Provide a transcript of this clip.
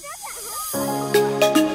小小